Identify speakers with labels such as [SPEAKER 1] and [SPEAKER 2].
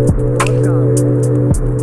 [SPEAKER 1] Welcome.